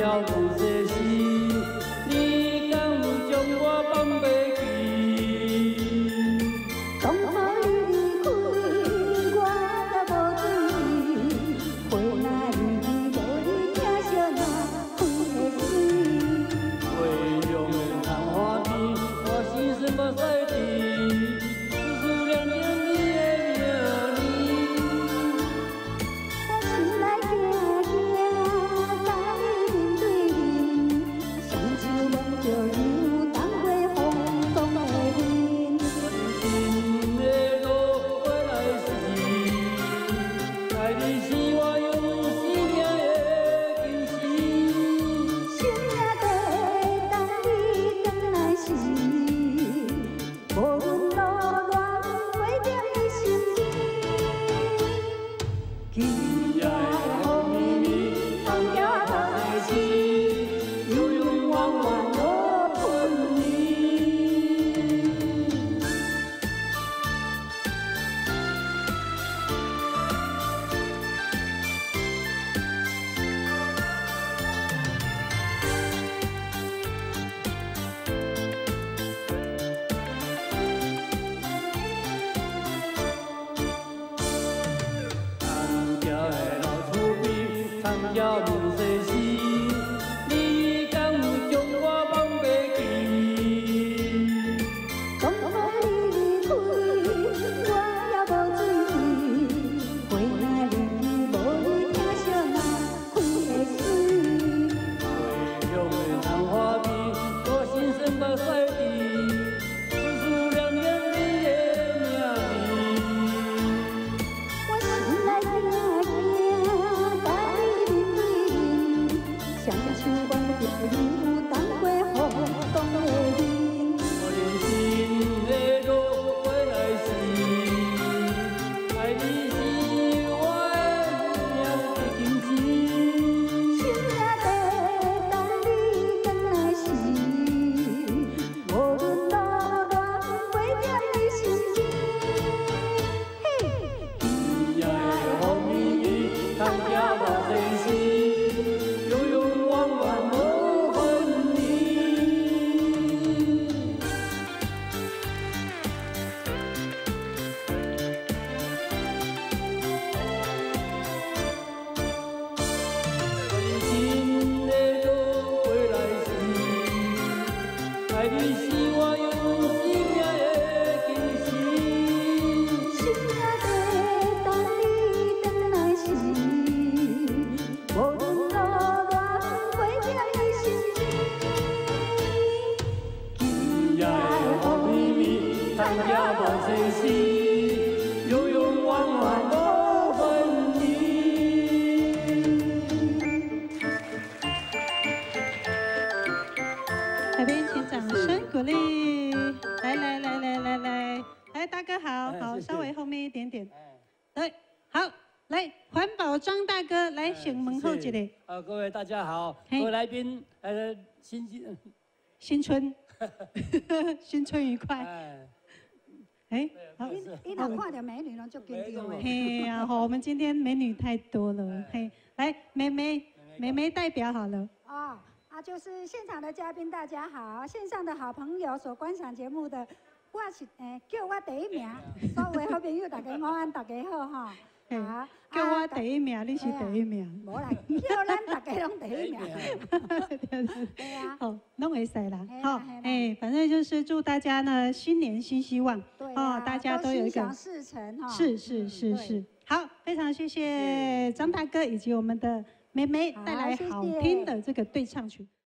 要独自 Paris. 边，绵，通叫无世事，永永远远无分离。海边请掌声鼓励，来来来来来来，来大哥好好，稍微后面一点点，来，好，来环保庄大哥来请门后一个啊，各位大家好，各位来宾，呃，新新，新春，新春愉快，哎，哎，好，对是 你若看到美女了，就紧张的。嘿呀，好，我们今天美女太多了，嘿，来妹妹，妹妹代表好了，哦，啊，就是现场的嘉宾，大家好；线上的好朋友所观赏节目的，我是诶、叫我第一名，所有好朋友大家午安，大家好哈。嘿好，叫我啊第一名，你是第一名，无啦，叫咱大家拢第一名。对对对。对啊，哦，弄会使啦，好，哎，反正就是祝大家呢新年新希望，对，大家都有一个心想事成哈。是是是是，好，非常谢谢张大哥以及我们的妹妹带来好听的这个对唱曲。